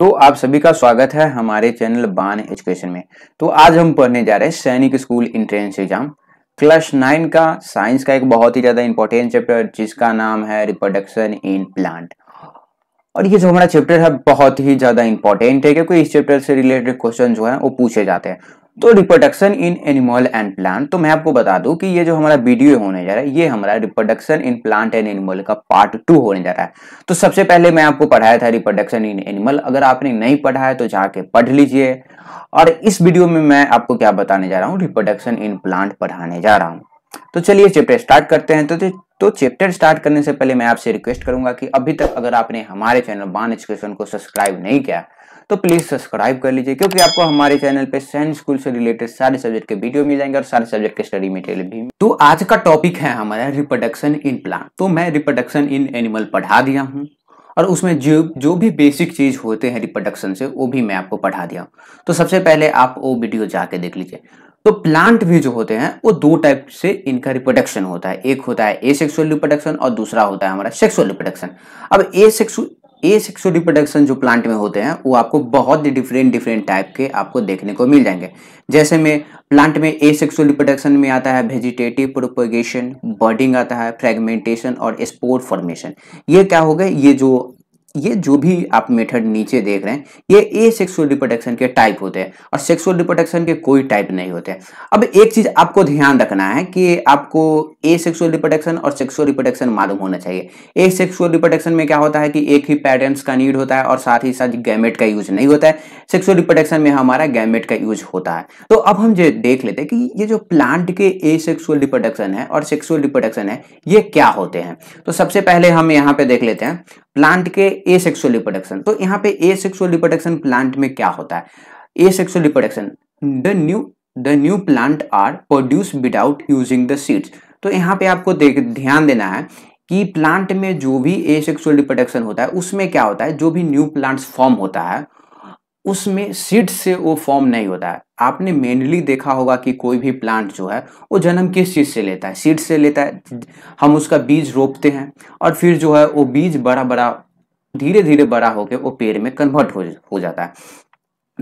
तो आप सभी का स्वागत है हमारे चैनल बान एजुकेशन में। तो आज हम पढ़ने जा रहे हैं Sainik school entrance exam. Class nine का साइंस का एक बहुत ही ज़्यादा इंपॉर्टेंट चैप्टर जिसका नाम है रिप्रोडक्शन इन प्लांट और ये जो हमारा चैप्टर है, बहुत ही ज़्यादा इंपॉर्टेंट है, क्योंकि इस चैप्टर से रिलेटेड क्वेश्चन जो है, वो पूछे जाते हैं। तो reproduction in animal and plant तो मैं आपको बता दूँ कि ये जो हमारा वीडियो होने जा रहा है, ये हमारा reproduction in plant and animal का पार्ट टू होने जा रहा है। तो सबसे पहले मैं आपको पढ़ाया था रिप्रोडक्शन इन एनिमल अगर आपने नहीं पढ़ा है तो जाके पढ़ लीजिए। और इस वीडियो में मैं आपको क्या बताने जा रहा हूँ रिप्रोडक्शन इन प्लांट पढ़ाने जा रहा हूँ। तो चलिए चैप्टर स्टार्ट करते हैं। तो तो चैप्टर स्टार्ट करने से पहले मैं आपसे रिक्वेस्ट करूँगा कि अभी तक अगर आपने हमारे चैनल बान एजुकेशन को सब्सक्राइब नहीं किया तो प्लीज़ सब्सक्राइब कर लीजिए, क्योंकि आपको हमारे चैनल पे सैन स्कूल से रिलेटेड सारे सब्जेक्ट के वीडियो मिल जाएँगे और सारे सब्जेक्ट के स्टडी मटेरियल भी। तो आज का टॉपिक है हमारा रिप्रोडक्शन इन प्लांट तो मैं रिप्रोडक्शन इन एनिमल पढ़ा दिया हूँ, और उसमें जो जो भी बेसिक चीज़ होते हैं रिप्रोडक्शन से, वो भी मैं आपको पढ़ा दिया तो सबसे पहले आप वो वीडियो जाके देख लीजिए। तो प्लांट भी जो होते हैं, वो दो टाइप से इनका रिप्रोडक्शन होता है। एक होता है ए सेक्सुअल रिप्रोडक्शन और दूसरा होता है हमारा सेक्सुअल रिप्रोडक्शन अब ए ए सेक्सुअल रिप्रोडक्शन जो प्लांट में होते हैं, वो आपको बहुत ही डिफरेंट डिफरेंट टाइप के आपको देखने को मिल जाएँगे। जैसे में प्लांट में ए सेक्सुअल रिप्रोडक्शन में आता है वेजिटेटिव प्रोपोगेशन बर्डिंग आता है फ्रेगमेंटेशन और स्पोर फॉर्मेशन ये क्या हो गए? ये जो ये जो भी आप मेथड नीचे देख रहे हैं, ये ए सेक्सुअल रिप्रोडक्शन के टाइप होते हैं और सेक्सुअल रिप्रोडक्शन के कोई टाइप नहीं होते अब एक चीज़ आपको ध्यान रखना है कि आपको ए सेक्सुअल रिप्रोडक्शन और सेक्सुअल रिप्रोडक्शन मालूम होना चाहिए। ए सेक्सुअल रिप्रोडक्शन में क्या होता है कि एक ही पेरेंट्स का नीड होता है और साथ ही साथ गैमेट का यूज़ नहीं होता है। सेक्सुअल रिप्रोडक्शन में हमारा गैमेट का यूज़ होता है। तो अब हम जो देख लेते हैं कि ये जो प्लांट के ए सेक्सुअल रिप्रोडक्शन है और सेक्सुअल रिप्रोडक्शन है, ये क्या होते हैं? तो सबसे पहले हम यहाँ पे देख लेते हैं। प्लांट के ए सेक्सुअल रिप्रोडक्शन तो यहाँ पे ए सेक्सुअल रिप्रोडक्शन प्लांट में क्या होता है? Asexual reproduction the new the new plant are produce without using the seeds तो यहाँ पे आपको ध्यान देना है कि प्लांट में जो भी ए सेक्सुअल रिप्रोडक्शन होता है, उसमें क्या होता है? जो भी न्यू प्लांट्स फॉर्म होता है उसमें सीड से वो फॉर्म नहीं होता है। आपने मेनली देखा होगा कि कोई भी प्लांट जो है वो जन्म किस चीज़ से लेता है? सीड से लेता है। हम उसका बीज रोपते हैं और फिर जो है वो बीज बड़ा बड़ा धीरे धीरे बड़ा होकर वो पेड़ में कन्वर्ट हो, हो जाता है।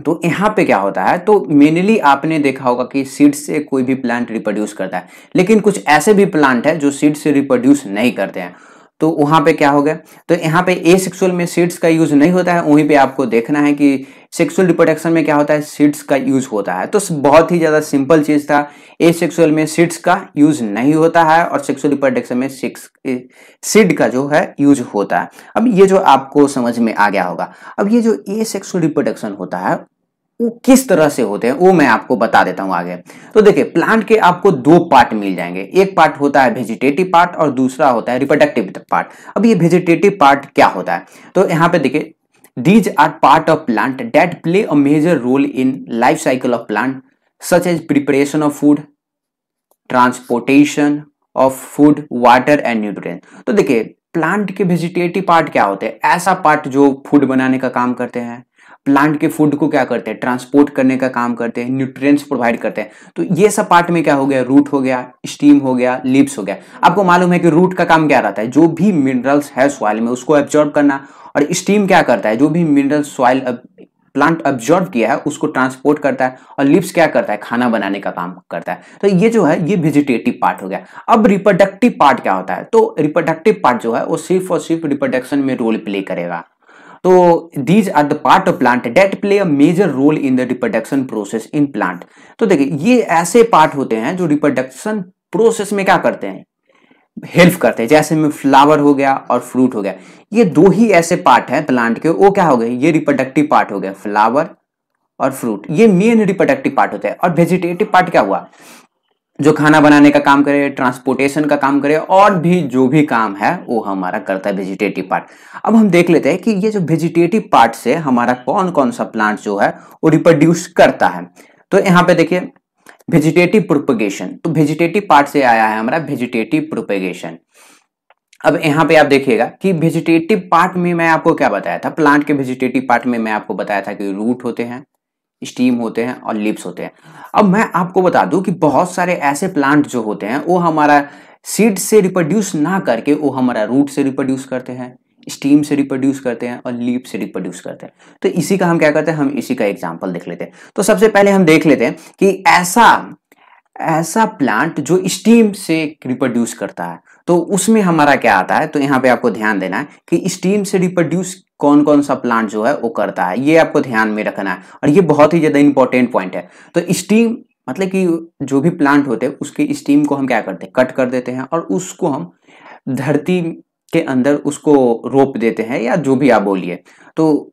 तो यहाँ पे क्या होता है? तो मेनली आपने देखा होगा कि सीड से कोई भी प्लांट रिप्रोड्यूस करता है। लेकिन कुछ ऐसे भी प्लांट है जो सीड से रिप्रोड्यूस नहीं करते हैं। तो वहाँ पे क्या हो गया? तो यहाँ पे ए सेक्सुअल में सीड्स का यूज़ नहीं होता है, वहीं पे आपको देखना है कि सेक्सुअल रिप्रोडक्शन में क्या होता है? सीड्स का यूज़ होता है। तो बहुत ही ज़्यादा सिंपल चीज़ था। ए सेक्सुअल में सीड्स का यूज़ नहीं होता है और सेक्सुअल रिप्रोडक्शन में सीड का जो है यूज़ होता है। अब ये जो आपको समझ में आ गया होगा। अब ये जो ए सेक्सुअल रिप्रोडक्शन होता है वो किस तरह से होते हैं, वो मैं आपको बता देता हूँ आगे। तो देखिए प्लांट के आपको दो पार्ट मिल जाएँगे। एक पार्ट होता है वेजिटेटिव पार्ट और दूसरा होता है रिप्रोडक्टिव पार्ट अब ये वेजिटेटिव पार्ट क्या होता है? तो यहाँ पे देखिए these are part of plant that play a major role in life cycle of plant such as preparation of food transportation of food water and nutrient तो देखिए प्लांट के वेजिटेटिव पार्ट क्या होते हैं? ऐसा पार्ट जो फ़ूड बनाने का काम करते हैं। प्लांट के फ़ूड को क्या करते हैं? ट्रांसपोर्ट करने का काम करते हैं, न्यूट्रिएंट्स प्रोवाइड करते हैं। तो ये सब पार्ट में क्या हो गया? रूट हो गया, स्टीम हो गया लिप्स हो गया। आपको मालूम है कि रूट का काम क्या रहता है? जो भी मिनरल्स है सॉइल में, उसको एब्जॉर्ब करना और स्टीम क्या करता है? जो भी मिनरल सॉइल प्लांट ऑब्जॉर्व किया है, उसको ट्रांसपोर्ट करता है और लिप्स क्या करता है? खाना बनाने का काम करता है। तो ये जो है, ये वेजिटेटिव पार्ट हो गया। अब रिप्रोडक्टिव पार्ट क्या होता है? तो रिप्रोडक्टिव पार्ट जो है, वो सिर्फ़ और सिर्फ़ रिप्रोडक्शन में रोल प्ले करेगा। तो these are the part of plant that play a major role in the reproduction process in plant तो देखिए, ये ऐसे पार्ट होते हैं जो रिप्रोडक्शन प्रोसेस में क्या करते हैं? हेल्प करते हैं। जैसे में फ्लावर हो गया और फ्रूट हो गया। ये दो ही ऐसे पार्ट है प्लांट के। वो क्या हो गए? ये रिप्रोडक्टिव पार्ट हो गया। फ्लावर और फ्रूट ये मेन रिप्रोडक्टिव पार्ट होता है। और वेजिटेटिव पार्ट क्या हुआ? जो खाना बनाने का काम करे ट्रांसपोर्टेशन का काम करे, और भी जो भी काम है, वो हमारा करता है वेजिटेटिव पार्ट अब हम देख लेते हैं कि ये जो वेजिटेटिव पार्ट से हमारा कौन कौन सा प्लांट जो है, वो रिप्रोड्यूस करता है. तो यहाँ पे देखिए वेजिटेटिव प्रोपेगेशन तो वेजिटेटिव पार्ट से आया है हमारा वेजिटेटिव प्रोपेगेशन अब यहाँ पे आप देखिएगा कि वेजिटेटिव पार्ट में मैं आपको क्या बताया था? प्लांट के वेजिटेटिव पार्ट में मैं आपको बताया था कि रूट होते हैं स्टीम होते हैं और लिप्स होते हैं। अब मैं आपको बता दूँ कि बहुत सारे ऐसे प्लांट जो होते हैं, वो हमारा सीड से रिप्रोड्यूस ना करके वो हमारा रूट से रिप्रोड्यूस करते हैं स्टीम से रिप्रोड्यूस करते हैं और लीप से रिप्रोड्यूस करते हैं। तो इसी का हम क्या करते हैं? हम इसी का एग्ज़ाम्पल देख लेते हैं। तो सबसे पहले हम देख लेते हैं कि ऐसा ऐसा प्लांट जो स्टीम से रिप्रोड्यूस करता है तो उसमें हमारा क्या आता है? तो यहाँ पे आपको ध्यान देना है कि स्टीम से रिप्रोड्यूस कौन कौन सा प्लांट जो है, वो करता है। ये आपको ध्यान में रखना है। और ये बहुत ही ज़्यादा इंपॉर्टेंट पॉइंट है। तो स्टीम मतलब कि जो भी प्लांट होते हैं, उसके स्टीम को हम क्या करते हैं? कट कर देते हैं और उसको हम धरती के अंदर उसको रोप देते हैं या जो भी आप बोलिए। तो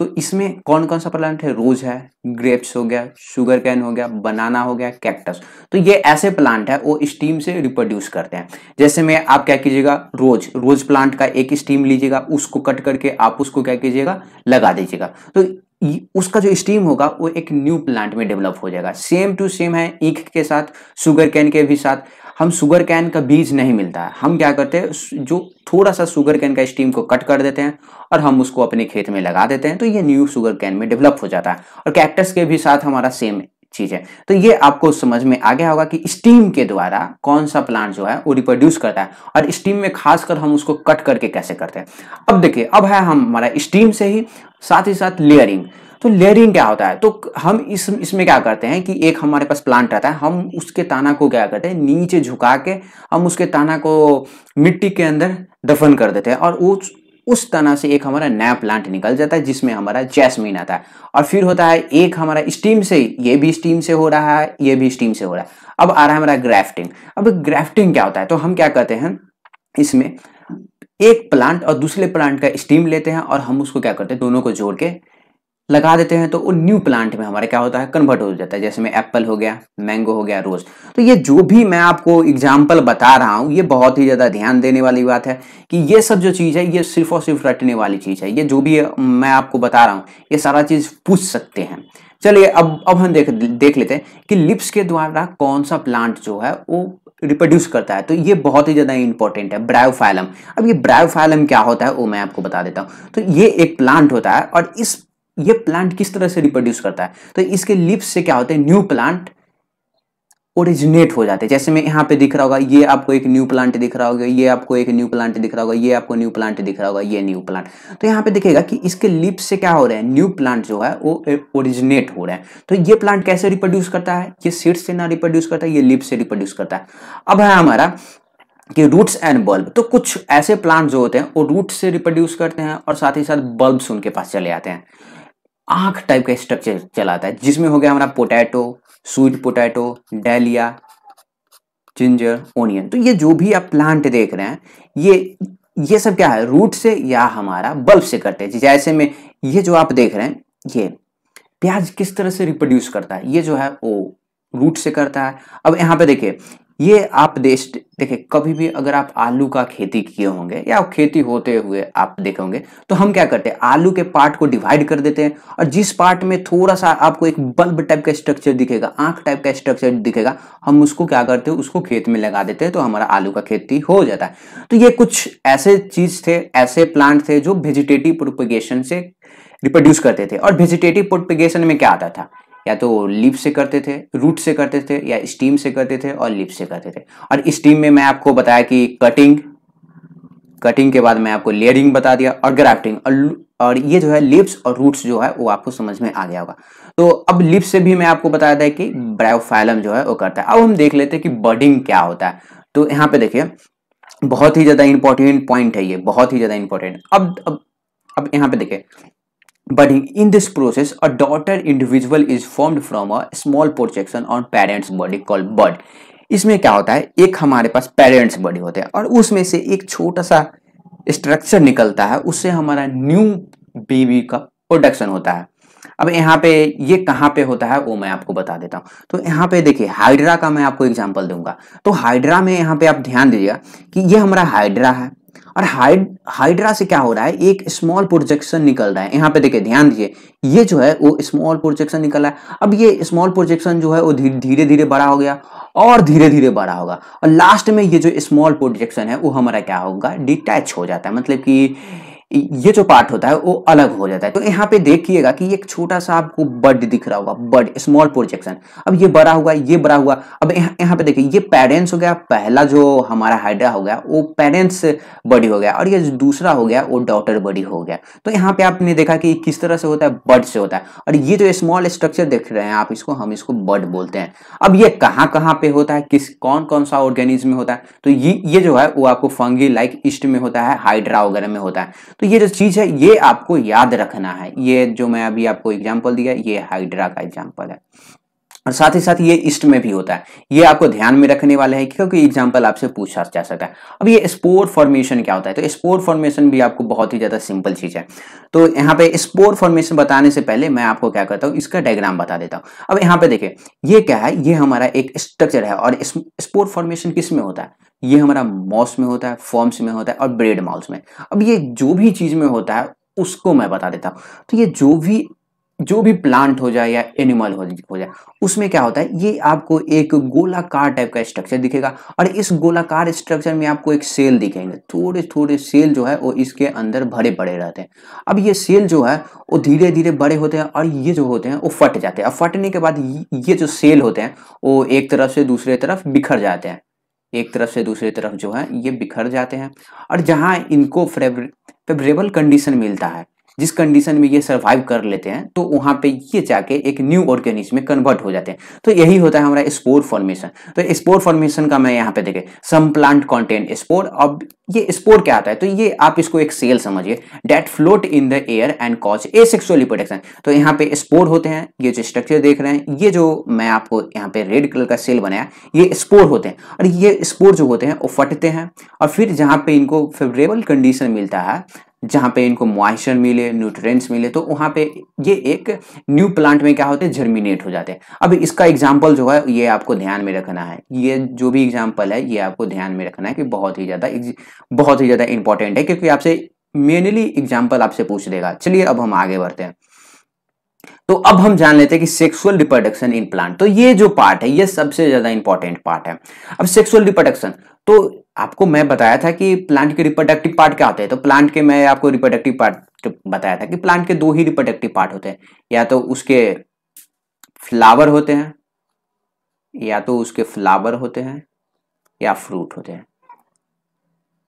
तो इसमें कौन कौन सा प्लांट है? रोज है, ग्रेप्स हो गया शुगर कैन हो गया बनाना हो गया कैक्टस तो ये ऐसे प्लांट है, वो स्टीम से रिप्रोड्यूस करते हैं। जैसे में, आप क्या कीजिएगा, रोज रोज प्लांट का एक स्टीम लीजिएगा, उसको कट करके आप उसको क्या कीजिएगा, लगा दीजिएगा। तो उसका जो स्टीम होगा, वो एक न्यू प्लांट में डेवलप हो जाएगा। सेम टू सेम है, ईख के साथ शुगर कैन के भी साथ। हम शुगर कैन का बीज नहीं मिलता है। हम क्या करते हैं जो थोड़ा सा शुगर कैन का स्टीम को कट कर देते हैं और हम उसको अपने खेत में लगा देते हैं। तो ये न्यू शुगर कैन में डेवलप हो जाता है। और कैक्टस के भी साथ हमारा सेम चीज़ है। तो ये आपको समझ में आ गया होगा कि स्टीम के द्वारा कौन सा प्लांट जो है वो रिप्रोड्यूस करता है। और स्टीम में खासकर हम उसको कट करके कैसे करते हैं। अब देखिए, अब है हमारा स्टीम से ही साथ ही साथ लेयरिंग तो लेयरिंग क्या होता है? तो हम इस, इसमें क्या करते हैं कि एक हमारे पास प्लांट रहता है, हम उसके ताना को क्या करते हैं, नीचे झुका के हम उसके ताना को मिट्टी के अंदर दफन कर देते हैं और उस उस तना से एक हमारा नया प्लांट निकल जाता है, जिसमें हमारा जैसमिन आता है। और फिर होता है, एक हमारा स्टीम से, ये भी स्टीम से हो रहा है, ये भी स्टीम से हो रहा है। अब आ रहा है हमारा ग्राफ्टिंग अब ग्राफ्टिंग क्या होता है? तो हम क्या करते हैं, इसमें एक प्लांट और दूसरे प्लांट का स्टीम लेते हैं और हम उसको क्या करते हैं, दोनों को जोड़ के लगा देते हैं तो वो न्यू प्लांट में हमारे क्या होता है? कन्वर्ट हो जाता है। जैसे में एप्पल हो गया मैंगो हो गया रोज तो ये जो भी मैं आपको एग्ज़ाम्पल बता रहा हूँ, ये बहुत ही ज़्यादा ध्यान देने वाली बात है कि ये सब जो चीज़ है, ये सिर्फ़ और सिर्फ़ रटने वाली चीज़ है। ये जो भी मैं आपको बता रहा हूँ, ये सारा चीज़ पूछ सकते हैं। चलिए, अब अब हम देख देख लेते हैं कि लिप्स के द्वारा कौन सा प्लांट जो है, वो रिप्रोड्यूस करता है। तो ये बहुत ही ज़्यादा इंपॉर्टेंट है ब्रायोफाइलम अब ये ब्रायोफाइलम क्या होता है, वो मैं आपको बता देता हूँ। तो ये एक प्लांट होता है और इस ये प्लांट किस तरह से रिप्रोड्यूस करता है? तो इसके लिप्स से क्या होता है? न्यू प्लांट ओरिजिनेट हो जाते हैं। जैसे मैं यहाँ पे दिख रहा होगा, ये आपको एक न्यू प्लांट दिख रहा होगा, ये आपको एक न्यू प्लांट दिख रहा होगा, ये आपको न्यू प्लांट दिख रहा होगा, ये न्यू प्लांट तो यहाँ पे दिखेगा कि इसके लिप्स से क्या हो रहा है? न्यू प्लांट जो है, वो ओरिजिनेट हो रहा है। तो ये प्लांट कैसे रिप्रोड्यूस करता है? ये सीड से ना रिप्रोड्यूस करता है, ये लिप से रिप्रोड्यूस करता है। अब है हमारा कि रूट्स एंड बल्ब तो कुछ ऐसे प्लांट जो होते हैं, वो रूट से रिप्रोड्यूस करते हैं और साथ ही साथ बल्ब्स उनके पास चले आते हैं। आँख टाइप का स्ट्रक्चर चलाता है, जिसमें हो गया हमारा potato sweet potato dahlia ginger onion तो ये जो भी आप प्लांट देख रहे हैं, ये ये सब क्या है? रूट से या हमारा बल्ब से करते हैं। जैसे में, ये जो आप देख रहे हैं, ये प्याज किस तरह से रिप्रोड्यूस करता है? ये जो है, वो रूट से करता है। अब यहाँ पे देखिए ये आप देश, देखिए, कभी भी अगर आप आलू का खेती किए होंगे या खेती होते हुए आप देखे होंगे तो हम क्या करते हैं? आलू के पार्ट को डिवाइड कर देते हैं और जिस पार्ट में थोड़ा सा आपको एक बल्ब टाइप का स्ट्रक्चर दिखेगा, आँख टाइप का स्ट्रक्चर दिखेगा, हम उसको क्या करते हैं? उसको खेत में लगा देते हैं तो हमारा आलू का खेती हो जाता है। तो ये कुछ ऐसे चीज़ थे, ऐसे प्लांट थे जो वेजिटेटिव प्रोपिगेशन से रिप्रोड्यूस करते थे। और वेजिटेटिव प्रोपिगेशन में क्या आता था? या तो लिप से करते थे, रूट से करते थे या स्टीम से करते थे और लिप से करते थे। और स्टीम में मैं आपको बताया कि कटिंग कटिंग के बाद मैं आपको लेयरिंग बता दिया और ग्राफ्टिंग। और और ये जो है लिप्स और रूट्स जो है वो आपको समझ में आ गया होगा। तो अब लिप्स से भी मैं आपको बताया था कि ब्रायोफाइलम जो है वो करता है। अब हम देख लेते हैं कि बर्डिंग क्या होता है। तो यहाँ पे देखिए, बहुत ही ज़्यादा इंपॉर्टेंट पॉइंट है ये, बहुत ही ज़्यादा इंपॉर्टेंट अब अब अब यहाँ पे देखिए Budding in this process, a daughter individual is formed from a small projection on parent's body called bud. इसमें क्या होता है? एक हमारे पास पेरेंट्स बॉडी होते हैं और उसमें से एक छोटा सा स्ट्रक्चर निकलता है उससे हमारा न्यू बेबी का प्रोडक्शन होता है। अब यहाँ पे ये कहाँ पे होता है वो मैं आपको बता देता हूँ। तो यहाँ पे देखिए हाइड्रा का मैं आपको एग्जांपल दूँगा। तो हाइड्रा में यहाँ पे आप ध्यान दीजिएगा कि ये हमारा हाइड्रा है। और हाइड, हाइड्रा से क्या हो रहा है? एक स्मॉल प्रोजेक्शन निकल रहा है। यहाँ पे देखिए, ध्यान दीजिए, ये जो है, वो स्मॉल प्रोजेक्शन निकल रहा है। अब ये स्मॉल प्रोजेक्शन जो है, वो धीरे धीरे बड़ा हो गया और धीरे धीरे बड़ा होगा। और लास्ट में ये जो स्मॉल प्रोजेक्शन है, वो हमारा क्या होगा? डिटैच हो जाता है। मतलब कि ये जो पार्ट होता है, वो अलग हो जाता है। तो यहाँ पे देखिएगा कि एक छोटा सा आपको बड दिख रहा होगा बड स्मॉल प्रोजेक्शन अब ये बड़ा हुआ ये बड़ा हुआ अब यहाँ यहाँ पे देखिए, ये पेरेंट्स हो गया, पहला जो हमारा हाइड्रा हो गया, वो पेरेंट्स बडी हो गया। और ये दूसरा हो गया, वो डॉटर बडी हो गया। तो यहाँ पे आपने देखा कि किस तरह से होता है बड से होता है। और ये जो स्मॉल स्ट्रक्चर देख रहे हैं आप, इसको हम इसको बड बोलते हैं। अब ये कहाँ कहाँ पे होता है, किस, कौन कौन सा ऑर्गेनिज्म में होता है? तो ये ये जो है, वो आपको फंगी लाइक ईस्ट में होता है हाइड्रा वगैरह में होता है। तो ये जो चीज़ है, ये आपको याद रखना है। ये जो मैं अभी आपको एग्ज़ाम्पल दिया, ये हाइड्रा का एग्ज़ाम्पल है। और साथ ही साथ ये ईस्ट में भी होता है। ये आपको ध्यान में रखने वाले हैं क्योंकि एग्ज़ाम्पल आपसे पूछा जा सकता है। अब ये स्पोर फॉर्मेशन क्या होता है? तो स्पोर फॉर्मेशन भी आपको बहुत ही ज़्यादा सिंपल चीज़ है। तो यहाँ पे स्पोर फॉर्मेशन बताने से पहले मैं आपको क्या करता हूँ, इसका डायग्राम बता देता हूँ। अब यहाँ पे देखिए, ये क्या है? ये हमारा एक स्ट्रक्चर है और स्पोर फॉर्मेशन किसमें होता है? ये हमारा मॉस में होता है फॉर्म्स में होता है और ब्रेड मॉल्स में। अब ये जो भी चीज़ में होता है, उसको मैं बता देता हूँ। तो ये जो भी जो भी प्लांट हो जाए या एनिमल हो, जाए उसमें क्या होता है? ये आपको एक गोलाकार टाइप का स्ट्रक्चर दिखेगा और इस गोलाकार स्ट्रक्चर में आपको एक सेल दिखेंगे। थोड़े थोड़े सेल जो है वो इसके अंदर भरे पड़े रहते हैं। अब ये सेल जो है वो धीरे धीरे बड़े होते हैं और ये जो होते हैं वो फट जाते हैं। और फटने के बाद ये जो सेल होते हैं वो एक तरफ़ से दूसरे तरफ़ बिखर जाते हैं। एक तरफ़ से दूसरी तरफ़ जो है ये बिखर जाते हैं। और जहाँ इनको फेवरेबल कंडीशन मिलता है जिस कंडीशन में ये सर्वाइव कर लेते हैं तो वहाँ पे ये जाके एक न्यू ऑर्गेनिज्म में कन्वर्ट हो जाते हैं। तो यही होता है हमारा स्पोर फॉर्मेशन तो स्पोर फॉर्मेशन का मैं यहाँ पे देखे सम प्लांट कॉन्टेंट स्पोर अब ये स्पोर क्या आता है? तो ये आप इसको एक सेल समझिए। That float in the air and cause asexually protection तो यहाँ पे स्पोर होते हैं, ये जो स्ट्रक्चर देख रहे हैं, ये जो मैं आपको यहाँ पे रेड कलर का सेल बनाया, ये स्पोर होते हैं। और ये स्पोर जो होते हैं, वो फटते हैं। और फिर जहाँ पे इनको फेवरेबल कंडीशन मिलता है जहाँ पे इनको मॉइस्चर मिले न्यूट्रिएंट्स मिले तो वहाँ पे ये एक न्यू प्लांट में क्या होते हैं? जर्मिनेट हो जाते हैं। अब इसका एग्ज़ाम्पल जो है, ये आपको ध्यान में रखना है। ये जो भी एग्ज़ाम्पल है, ये आपको ध्यान में रखना है कि बहुत ही ज़्यादा बहुत ही ज़्यादा इंपॉर्टेंट है, क्योंकि आपसे मेनली एग्ज़ाम्पल आपसे पूछ देगा। चलिए अब हम आगे बढ़ते हैं। तो अब हम जान लेते हैं कि सेक्सुअल रिप्रोडक्शन इन प्लांट तो ये जो पार्ट है, ये सबसे ज़्यादा इंपॉर्टेंट पार्ट है। अब सेक्सुअल रिप्रोडक्शन तो आपको मैं बताया था कि प्लांट के रिप्रोडक्टिव पार्ट क्या होते हैं? तो प्लांट के मैं आपको रिप्रोडक्टिव पार्ट बताया था कि प्लांट के दो ही रिप्रोडक्टिव पार्ट होते हैं। या तो उसके फ्लावर होते हैं, या तो उसके फ्लावर होते हैं, या फ्रूट होते हैं।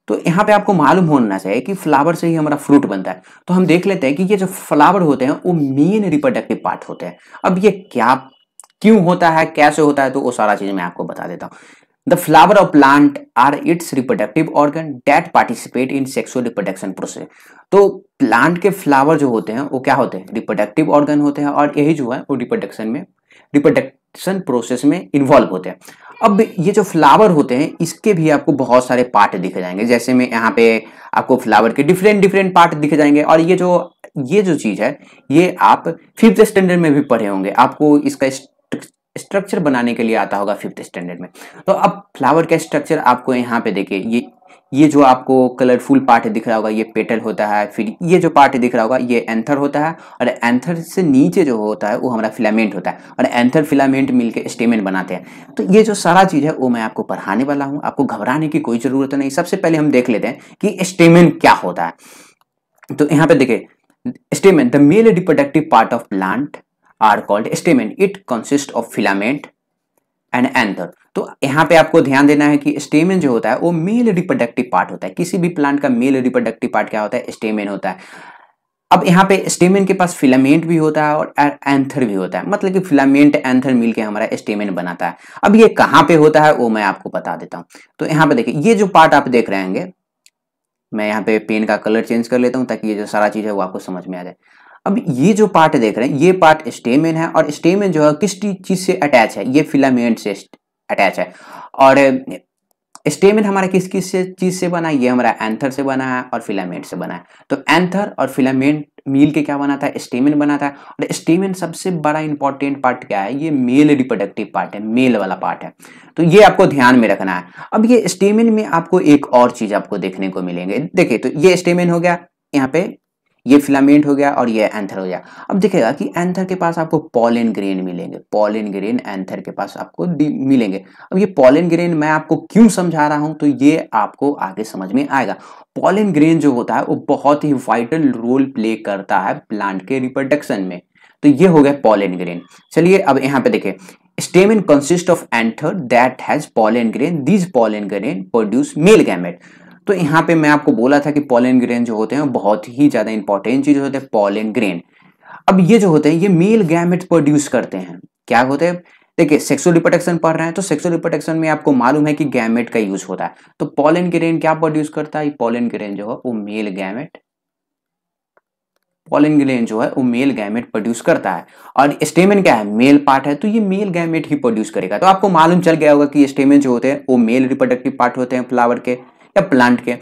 तो यहाँ पे आपको मालूम होना चाहिए कि फ्लावर से ही हमारा फ्रूट बनता है। तो हम देख लेते हैं कि ये जो फ्लावर होते हैं, वो मेन रिप्रोडक्टिव पार्ट होते हैं। अब ये क्या, क्यों होता है, कैसे होता है तो वो सारा चीज़ मैं आपको बता देता हूँ। The flower of plant are its reproductive organ that participate in sexual reproduction process तो प्लांट के फ्लावर जो होते हैं, वो क्या होते हैं? रिप्रोडक्टिव ऑर्गन होते हैं और यही जो है, वो रिप्रोडक्शन में रिप्रोडक्शन प्रोसेस में इन्वॉल्व होते हैं। अब ये जो फ्लावर होते हैं, इसके भी आपको बहुत सारे पार्ट दिखे जाएँगे। जैसे में यहाँ पे आपको फ्लावर के डिफरेंट डिफरेंट पार्ट दिखे जाएँगे और ये जो ये जो चीज़ है, ये आप फिफ्थ स्टैंडर्ड में भी पढ़े होंगे। आपको इसका स्ट्रक्चर बनाने के लिए आता होगा फिफ्थ स्टैंडर्ड में। तो अब फ्लावर का स्ट्रक्चर आपको यहाँ पे देखिए, ये ये जो आपको कलरफुल पार्ट दिख रहा होगा, ये पेटल होता है, फिर ये जो पार्ट दिख रहा होगा, ये एंथर होता है, और एंथर से नीचे जो होता है, वो हमारा फिलामेंट होता है, और एंथर फिलामेंट मिलके स्टेमेंट बनाते हैं। तो ये जो सारा चीज़ है, वो मैं आपको पढ़ाने वाला हूँ, आपको घबराने की कोई ज़रूरत नहीं। सबसे पहले हम देख लेते हैं कि स्टेमेंट क्या होता है। तो यहाँ पे देखिए stamen the male reproductive part of plant are called stamen it consist of filament and anther तो यहाँ पे आपको ध्यान देना है कि स्टेमेन जो होता है, वो मेल रिप्रोडक्टिव पार्ट होता है। किसी भी प्लांट का मेल रिप्रोडक्टिव पार्ट क्या होता है? स्टेमेन होता है। अब यहाँ पे स्टेमेन के पास फिलामेंट भी होता है और एंथर भी होता है। मतलब कि फिलामेंट एंथर मिलके हमारा स्टेमेन बनाता है। अब ये कहाँ पे होता है, वो मैं आपको बता देता हूँ। तो यहाँ पे देखिए, ये जो पार्ट आप देख रहे हैं मैं यहाँ पे पेन का कलर चेंज कर लेता हूँ ताकि ये जो सारा चीज़ है, वो आपको समझ में आ जाए। अब ये जो पार्ट देख रहे हैं, ये पार्ट स्टेमेन है और स्टेमेन जो है किस चीज़ से अटैच है? ये फिलामेंट से अटैच है। और स्टेमेन हमारा किस किस चीज़ से बना है? ये हमारा एंथर से बना है और फिलामेंट से बना है। तो एंथर और फिलामेंट मिल के क्या बना था स्टेमिन बना था और स्टेमिन सबसे बड़ा इंपॉर्टेंट पार्ट क्या है? ये मेल रिप्रोडक्टिव पार्ट है मेल वाला पार्ट है। तो ये आपको ध्यान में रखना है। अब ये स्टेमिन में आपको एक और चीज़ आपको देखने को मिलेंगे। देखिए तो ये स्टेमिन हो गया यहाँ पे ये फिलामेंट हो गया और ये एंथर हो गया। अब दिखेगा कि एंथर के पास आपको पॉलिन ग्रेन मिलेंगे। पॉलिन ग्रेन एंथर के पास आपको मिलेंगे। अब ये पॉलिन ग्रेन मैं आपको क्यों समझा रहा हूँ? तो ये आपको आगे समझ में आएगा। पॉलिन ग्रेन जो होता है, वो बहुत ही वाइटल रोल प्ले करता है प्लांट के रिप्रोडक्शन में। तो ये हो गया पॉलिन ग्रेन। चलिए अब यहाँ पे देखें stamen consist of anther that has pollen grain this pollen grain produce male gamete तो यहाँ पे मैं आपको बोला था कि पॉलिन ग्रेन जो होते हैं बहुत ही ज़्यादा इंपॉर्टेंट चीज़ होते हैं पॉलिन ग्रेन अब ये जो होते हैं, ये मेल गैमेट प्रोड्यूस करते हैं। क्या होते हैं? देखिए सेक्सुअल रिप्रोटेक्शन पढ़ रहे हैं तो सेक्सुअल रिप्रोटेक्शन में आपको मालूम है कि गैमेट का यूज़ होता है। तो पॉलिन ग्रेन क्या प्रोड्यूस करता है? पॉलिन ग्रेन जो है, वो मेल गैमेट पॉलिन ग्रेन जो है, वो मेल गैमेट प्रोड्यूस करता है। और स्टेमेन क्या है? मेल पार्ट है तो ये मेल गैमेट ही प्रोड्यूस करेगा। तो आपको मालूम चल गया होगा कि स्टेमेन जो होते हैं, वो मेल रिप्रोडक्टिव पार्ट होते हैं फ्लावर के। या प्लांट के।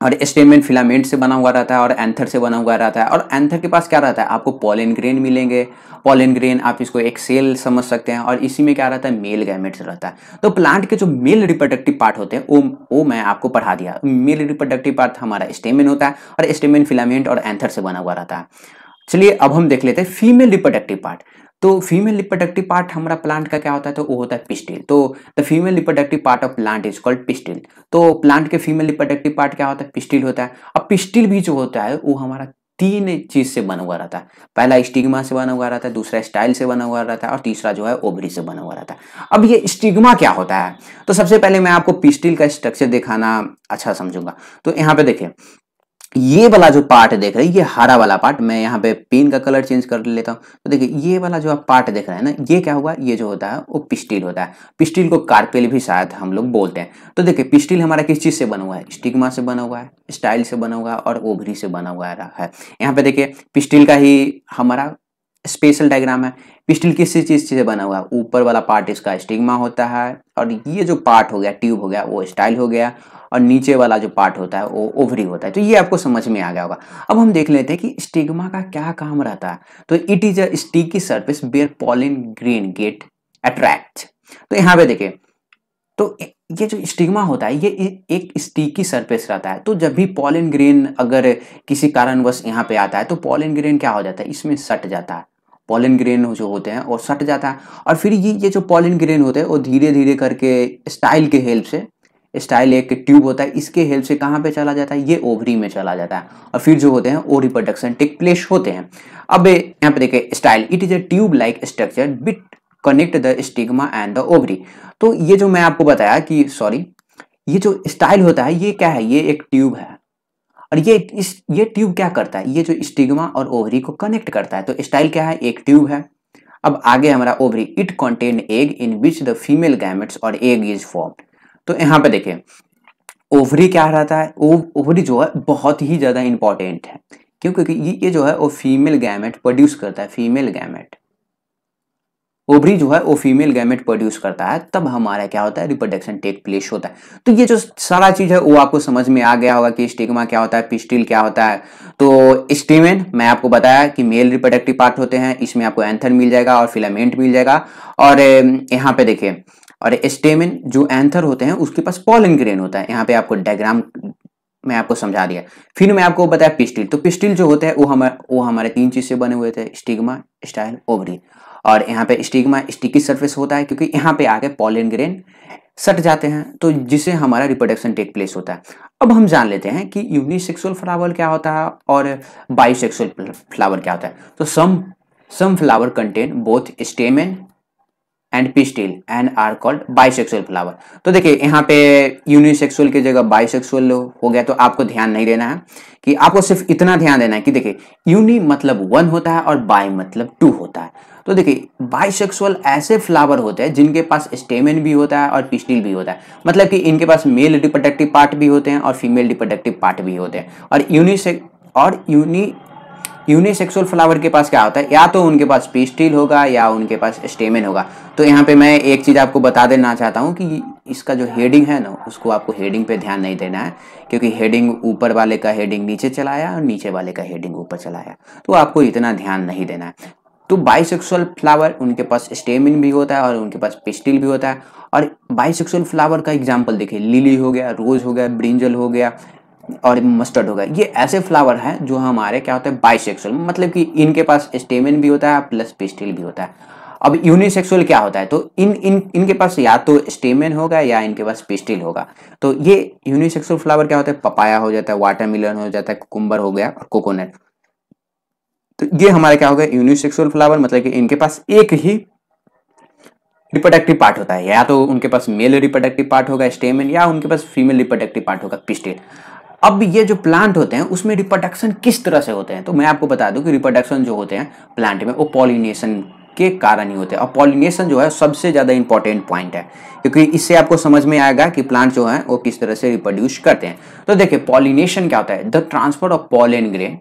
और स्टेमेन फिलामेंट से बना हुआ रहता है और एंथर से बना हुआ रहता है। और एंथर के पास क्या रहता है? आपको पॉलिन ग्रेन मिलेंगे। पॉलिन ग्रेन आप इसको एक सेल समझ सकते हैं और इसी में क्या रहता है? मेल गैमेट्स रहता है। तो प्लांट के जो मेल रिप्रोडक्टिव पार्ट होते हैं, वो वो मैं आपको पढ़ा दिया। मेल रिप्रोडक्टिव पार्ट हमारा स्टेमेन होता है और स्टेमेन फिलामेंट और एंथर से बना हुआ रहता है। चलिए अब हम देख लेते हैं फीमेल रिप्रोडक्टिव पार्ट। तो फीमेल रिप्रोडक्टिव पार्ट हमारा प्लांट का क्या होता है? तो वो होता है पिस्टिल तो the female reproductive part of plant is called pistil तो प्लांट के फीमेल रिप्रोडक्टिव पार्ट क्या होता है? पिस्टिल होता है. अब पिस्टिल भी जो होता है, वो हमारा तीन चीज़ से बना हुआ रहता है. पहला स्टिग्मा से बना हुआ रहता है, दूसरा स्टाइल से बना हुआ रहता है और तीसरा जो है ओवरी से बना हुआ रहता है. अब ये स्टिग्मा क्या होता है? तो सबसे पहले मैं आपको पिस्टिल का स्ट्रक्चर दिखाना अच्छा समझूँगा. तो यहाँ पे देखिए ये वाला जो पार्ट देख रहे हैं, ये हरा वाला पार्ट मैं यहाँ पे पेन का कलर चेंज कर लेता हूँ। तो देखिए, ये वाला जो आप पार्ट देख रहे हैं ना, ये क्या हुआ? ये जो होता है, वो पिस्टिल होता है। पिस्टिल को कार्पेल भी शायद हम लोग बोलते हैं। तो देखिए पिस्टिल हमारा किस चीज़ से बना हुआ है? स्टिग्मा से बना हुआ है स्टाइल से बना हुआ है और ओभरी से बना हुआ है। यहाँ पे देखिये पिस्टिल का ही हमारा स्पेशल डायग्राम है। पिस्टिल किस चीज़ से बना हुआ है। ऊपर वाला पार्ट इसका स्टिग्मा होता है और ये जो पार्ट हो गया, ट्यूब हो गया, वो स्टाइल हो गया और नीचे वाला जो पार्ट होता है, वो ओवरी होता है। तो ये आपको समझ में आ गया होगा। अब हम देख लेते हैं कि स्टिग्मा का क्या काम रहता है। तो it is a sticky surface bear pollen grain get attract. तो यहाँ पे देखिए तो ये जो स्टिग्मा होता है, ये एक स्टिकी सरफेस रहता है। तो जब भी पॉलिन ग्रेन अगर किसी कारणवश यहाँ पे आता है तो पॉलिन ग्रेन क्या हो जाता है? इसमें सट जाता है। पॉलिन ग्रेन जो होते हैं, वो सट जाता है। और फिर ये ये जो पॉलिन ग्रेन होते हैं, वो धीरे धीरे करके स्टाइल के हेल्प से, स्टाइल एक ट्यूब होता है, इसके हेल्प से कहाँ पे चला जाता है? ये ओवरी में चला जाता है। और फिर जो होते हैं ओ रिप्रोडक्शन टेक प्लेस होते हैं। अब यहाँ पे देखिए, style, it is a tube like structure bit connect the stigma and the ovary. तो ये जो मैं आपको बताया कि, सॉरी, ये जो स्टाइल होता है, ये क्या है? ये एक ट्यूब है। और ये इस, ये ट्यूब क्या करता है? ये जो स्टिग्मा और ओवरी को कनेक्ट करता है तो स्टाइल क्या है? एक ट्यूब है। अब आगे हमारा ovary, it contain egg in which the female gametes और एग इज़ फॉर्म्ड। तो यहाँ पे देखिए, ओवरी क्या रहता है? ओवरी जो है, बहुत ही ज़्यादा इंपॉर्टेंट है क्यों क्योंकि ये जो है, वो फीमेल गैमेट प्रोड्यूस करता है, फीमेल गैमेट। ओवरी जो है, वो फीमेल गैमेट प्रोड्यूस करता है, तब हमारा क्या होता है रिप्रोडक्शन टेक प्लेस होता है। तो ये जो सारा चीज़ है, वो आपको समझ में आ गया होगा कि स्टिग्मा क्या होता है पिस्टिल क्या होता है। तो स्टीमेन मैं आपको बताया कि मेल रिप्रोडक्टिव पार्ट होते हैं, इसमें आपको एंथर मिल जाएगा और फिलामेंट मिल जाएगा। और यहाँ पे देखिए, और स्टेमिन जो एंथर होते हैं, उसके पास पॉलन ग्रेन होता है। यहाँ पे आपको डायग्राम मैं आपको समझा दिया। फिर मैं आपको बताया पिस्टिल तो पिस्टिल जो होता है, वो हमारे वो हमारे तीन चीज़ से बने हुए थे स्टिग्मा स्टाइल ओवरी और यहाँ पे स्टिग्मा स्टिकी सरफेस होता है, क्योंकि यहाँ पे आके पॉलिन ग्रेन सट जाते हैं तो जिससे हमारा रिप्रोडक्शन टेक प्लेस होता है। अब हम जान लेते हैं कि यूनिसेक्सुअल फ्लावर क्या होता है और बायोसेक्सुअल फ्लावर क्या होता है। तो some some flower contain both stamen and pistil and are called bisexual flower तो देखिए, यहाँ पे यूनिसेक्सुअल की जगह बाइसेक्सुअल हो गया तो आपको ध्यान नहीं देना है कि आपको सिर्फ़ इतना ध्यान देना है कि देखिए यूनि मतलब वन होता है और बाई मतलब टू होता है। तो देखिए बाइसेक्सुअल ऐसे फ्लावर होते हैं जिनके पास स्टेमेन भी होता है और पिस्टिल भी होता है। मतलब कि इनके पास मेल रिप्रोडक्टिव पार्ट भी होते हैं और फीमेल रिप्रोडक्टिव पार्ट भी होते हैं। और यूनिसेक और यूनि यूनिसेक्सुअल फ्लावर के पास क्या होता है? या तो उनके पास पिस्टिल होगा या उनके पास स्टेमिन होगा। तो यहाँ पे मैं एक चीज़ आपको बता देना चाहता हूँ कि इसका जो हेडिंग है ना, उसको आपको हेडिंग पे ध्यान नहीं देना है, क्योंकि हेडिंग ऊपर वाले का हेडिंग नीचे चलाया और नीचे वाले का हेडिंग ऊपर चलाया। तो आपको इतना ध्यान नहीं देना है। तो बाइसेक्सुअल फ्लावर, उनके पास स्टेमिन भी होता है और उनके पास पिस्टिल भी होता है। और बाइसेक्सुअल फ्लावर का एग्ज़ाम्पल देखिए, लिली हो गया, रोज हो गया, ब्रिंजल हो गया और मस्टर्ड हो गया ये ऐसे फ्लावर हैं जो हमारे, क्या होते हैं बाइसेक्सुअल मतलब कि इनके पास स्टेमिन भी होता है प्लस पिस्टिल भी होता है। अब यूनिसेक्सुअल क्या होता है? तो इन इन, इनके पास या तो स्टेमेन होगा या इनके पास पिस्टिल होगा। तो ये यूनिसेक्सुअल फ्लावर क्या होता है? पपाया हो जाता है वाटरमिलन हो जाता है कुकुम्बर हो गया और कोकोनट तो ये हमारे क्या हो गया यूनिसेक्सुअल फ्लावर मतलब कि इनके पास एक ही रिप्रोडक्टिव पार्ट होता है। या तो उनके पास मेल रिप्रोडक्टिव पार्ट होगा स्टेमेन या उनके पास फीमेल रिप्रोडक्टिव पार्ट होगा पिस्टिल अब ये जो प्लांट होते हैं, उसमें रिप्रोडक्शन किस तरह से होते हैं? तो मैं आपको बता दूँ कि रिप्रोडक्शन जो होते हैं प्लांट में, वो पॉलिनेशन के कारण ही होते हैं। और पॉलिनेशन जो है, सबसे ज़्यादा इंपॉर्टेंट पॉइंट है, क्योंकि इससे आपको समझ में आएगा कि प्लांट जो है, वो किस तरह से रिप्रोड्यूस करते हैं। तो देखिए पॉलिनेशन क्या होता है? The transfer of pollen grain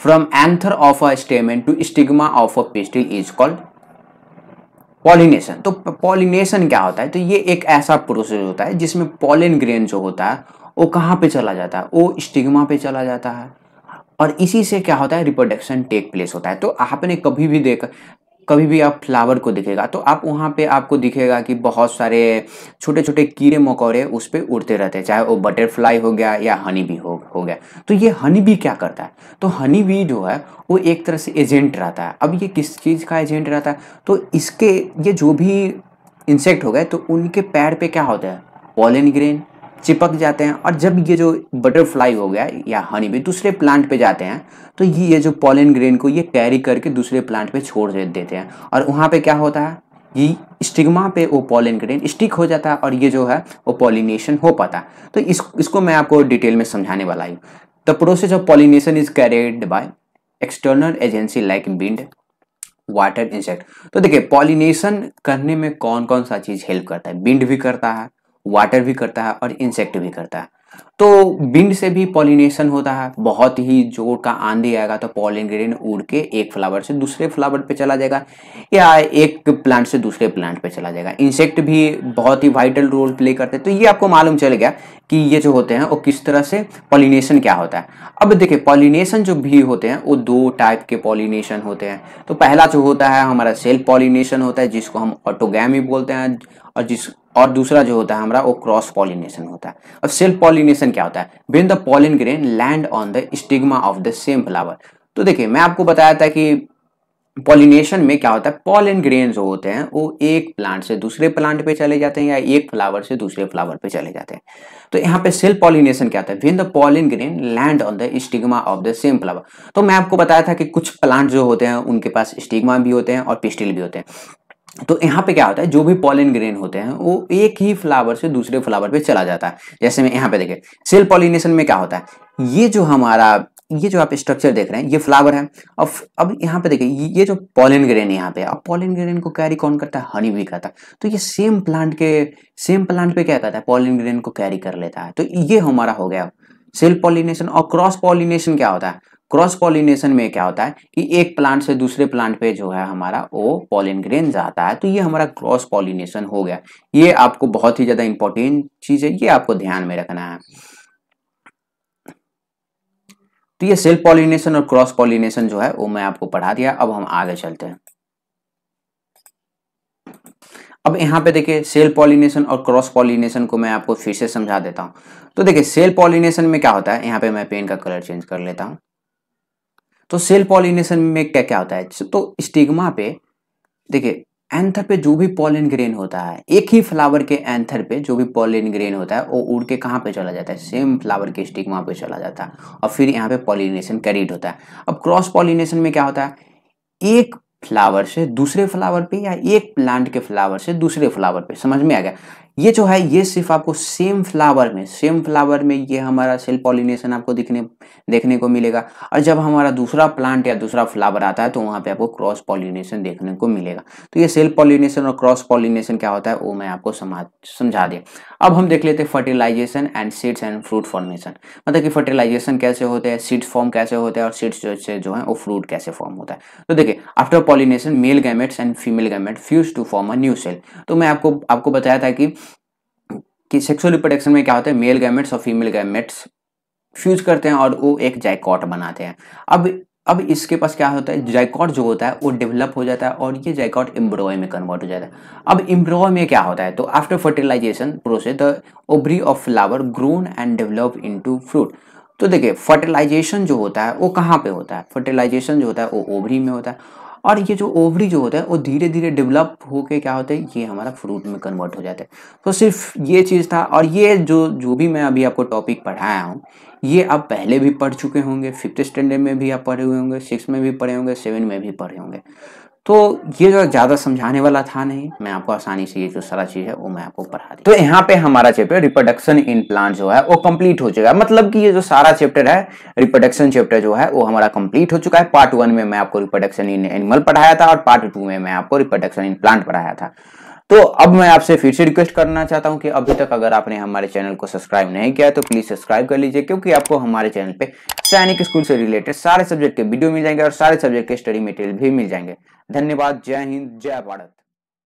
from anther of a stamen to stigma of a pistil is called pollination तो पॉलिनेशन क्या होता है? तो ये एक ऐसा प्रोसेस होता है जिसमें पॉलिन ग्रेन जो होता है वो कहाँ पे चला जाता है? वो स्टिग्मा पे चला जाता है। और इसी से क्या होता है? रिप्रोडक्शन टेक प्लेस होता है। तो आपने कभी भी देखा, कभी भी आप फ्लावर को दिखेगा तो आप वहाँ पे आपको दिखेगा कि बहुत सारे छोटे छोटे कीड़े मकोड़े उस पर उड़ते रहते हैं। चाहे वो बटरफ्लाई हो गया या हनी बी हो हो गया। तो ये हनी बी क्या करता है? तो हनी बी जो है, वो एक तरह से एजेंट रहता है। अब ये किस चीज़ का एजेंट रहता है? तो इसके, ये जो भी इंसेक्ट हो गए तो उनके पैर पे क्या होता है? पॉलन ग्रेन चिपक जाते हैं और जब ये जो बटरफ्लाई हो गया या हनी भी दूसरे प्लांट पे जाते हैं तो ये ये जो पॉलन ग्रेन को ये कैरी करके दूसरे प्लांट पे छोड़ देते हैं। और वहाँ पे क्या होता है? ये स्टिग्मा पे वो पॉलन ग्रेन स्टिक हो जाता है और ये जो है, वो पॉलिनेशन हो पाता है। तो इस, इसको मैं आपको डिटेल में समझाने वाला हूँ। The process of pollination is carried by external agency like wind water insect तो देखिए पॉलिनेशन करने में कौन कौन सा चीज़ हेल्प करता है? बिंड भी करता है। वाटर भी करता है और इंसेक्ट भी करता है। तो बिंड से भी पॉलिनेशन होता है, बहुत ही ज़ोर का आंधी आएगा तो पॉलिन ग्रेन उड़ के एक फ्लावर से दूसरे फ्लावर पे चला जाएगा या एक प्लांट से दूसरे प्लांट पे चला जाएगा। इंसेक्ट भी बहुत ही वाइटल रोल प्ले करते हैं। तो ये आपको मालूम चल गया कि ये जो होते हैं, वो किस तरह से पॉलिनेशन क्या होता है। अब देखिए पॉलिनेशन जो भी होते हैं, वो दो टाइप के पॉलिनेशन होते हैं। तो पहला जो होता है, हमारा सेल्फ पॉलिनेशन होता है, जिसको हम ऑटोगैमी बोलते हैं और जिस, और दूसरा जो होता है हमारा, वो क्रॉस पॉलिनेशन होता है। और सेल्फ पॉलिनेशन क्या होता है? When the pollen grain land on the stigma of the same flower तो देखिए, मैं आपको बताया था कि पॉलिनेशन में क्या होता है? पॉलिन ग्रेन जो होते हैं, वो एक प्लांट से दूसरे प्लांट पे चले जाते हैं या एक फ्लावर से दूसरे फ्लावर पे चले जाते हैं। तो यहाँ पे सेल्फ पॉलिनेशन क्या होता है? When the pollen grain land on the stigma of the same flower तो मैं आपको बताया था कि कुछ प्लांट जो होते हैं, उनके पास स्टिग्मा भी होते हैं और पिस्टिल भी होते हैं। तो यहाँ पे क्या होता है, जो भी पॉलिन ग्रेन होते हैं, वो एक ही फ्लावर से दूसरे फ्लावर पे चला जाता है। जैसे मैं यहाँ पे देखे सेल पॉलिनेशन में क्या होता है, ये जो हमारा, ये जो आप स्ट्रक्चर देख रहे हैं, ये फ्लावर है। अब अब यहाँ पे देखिए, ये जो पॉलिन ग्रेन यहाँ पे, अब पॉलिन ग्रेन को कैरी कौन करता है हनी भी करता है। तो ये सेम प्लांट के सेम प्लांट पे क्या करता है पॉलिन ग्रेन को कैरी कर लेता है। तो ये हमारा हो गया। सेल पॉलिनेशन और क्रॉस पॉलिनेशन क्या होता है क्रॉस पॉलिनेशन में क्या होता है कि एक प्लांट से दूसरे प्लांट पे जो है हमारा वो पॉलिन ग्रेन जाता है। तो ये हमारा क्रॉस पॉलिनेशन हो गया। ये आपको बहुत ही ज़्यादा इंपॉर्टेंट चीज़ है, ये आपको ध्यान में रखना है। तो ये सेल्फ पॉलिनेशन और क्रॉस पॉलिनेशन जो है वो मैं आपको पढ़ा दिया। अब हम आगे चलते हैं। अब यहाँ पे देखिए, सेल पॉलिनेशन और क्रॉस पॉलिनेशन को मैं आपको फिर से समझा देता हूँ। तो देखिए, सेल पॉलिनेशन में क्या होता है? यहाँ पे मैं पेन का कलर चेंज कर लेता हूँ। तो सेल पॉलिनेशन में क्या क्या होता है? तो स्टिग्मा पे, देखिए एंथर पे जो भी पॉलिन ग्रेन होता है, एक ही फ्लावर के एंथर पे जो भी पॉलिन ग्रेन होता है, वो उड़ के कहाँ पे चला जाता है? सेम फ्लावर के स्टिग्मा पे चला जाता है और फिर यहाँ पे पॉलिनेशन कैरिड होता है। अब क्रॉस पॉलिनेशन में क्या होता है? एक फ्लावर से दूसरे फ्लावर पे या एक प्लांट के फ्लावर से दूसरे फ्लावर पे? समझ में आ गया? ये जो है, ये सिर्फ़ आपको सेम फ्लावर में सेम फ्लावर में ये हमारा सेल पॉलिनेशन आपको दिखने, देखने को मिलेगा। और जब हमारा दूसरा प्लांट या दूसरा फ्लावर आता है तो वहाँ पे आपको क्रॉस पॉलिनेशन देखने को मिलेगा। तो ये सेल पॉलिनेशन और क्रॉस पॉलिनेशन क्या होता है, वो मैं आपको समझा दिया। अब हम देख लेते हैं fertilisation and seeds and fruit formation मतलब कि फर्टिलाइजेशन कैसे होते हैं सीड्स फॉर्म कैसे होते हैं और सीड्स जो जो है, वो फ्रूट कैसे फॉर्म होता है। तो देखिए after pollination male gametes and female gamete fuse to form a new cell तो मैं आपको आपको बताया था कि कि सेक्सुअल रिप्रोडक्शन में क्या होता है? मेल गैमेट्स और फीमेल गैमेट्स फ्यूज करते हैं और वो एक जैकॉट बनाते हैं। अब अब इसके पास क्या होता है? जाइकॉट जो होता है, वो डेवलप हो जाता है और ये जाइकॉट एम्ब्रॉय में कन्वर्ट हो जाता है। अब एम्ब्रॉय में क्या होता है? तो after fertilisation process the ovary of flower grown and develop into fruit तो देखिए फर्टिलाइजेशन जो होता है, वो कहाँ पे होता है? फर्टिलाइजेशन जो होता है, वो ओवरी में होता है। और ये जो ओवरी जो होता है, वो धीरे धीरे डेवलप होके क्या होता है, ये हमारा फ्रूट में कन्वर्ट हो जाता है। तो सिर्फ़ ये चीज़ था और ये जो जो भी मैं अभी आपको टॉपिक पढ़ाया हूँ, ये आप पहले भी पढ़ चुके होंगे फिफ्थ स्टैंडर्ड में भी आप पढ़े हुए होंगे सिक्स में भी पढ़े होंगे सेवन में भी पढ़े होंगे। तो ये जो ज़्यादा समझाने वाला था नहीं, मैं आपको आसानी से ये जो सारा चीज़ है वो मैं आपको पढ़ा दी। तो यहाँ पे हमारा चैप्टर रिप्रोडक्शन इन प्लांट जो है, वो कंप्लीट हो चुका है। मतलब कि ये जो सारा चैप्टर है रिप्रोडक्शन चैप्टर जो है, वो हमारा कंप्लीट हो चुका है। पार्ट वन में मैं आपको रिप्रोडक्शन इन एनिमल पढ़ाया था और पार्ट टू में मैं आपको रिप्रोडक्शन इन प्लांट पढ़ाया था। तो अब मैं आपसे फिर से रिक्वेस्ट करना चाहता हूँ कि अभी तक अगर आपने हमारे चैनल को सब्सक्राइब नहीं किया तो प्लीज़ सब्सक्राइब कर लीजिए, क्योंकि आपको हमारे चैनल पे सैनिक स्कूल से रिलेटेड सारे सब्जेक्ट के वीडियो मिल जाएँगे और सारे सब्जेक्ट के स्टडी मटेरियल भी मिल जाएँगे। धन्यवाद, जय हिंद, जय भारत।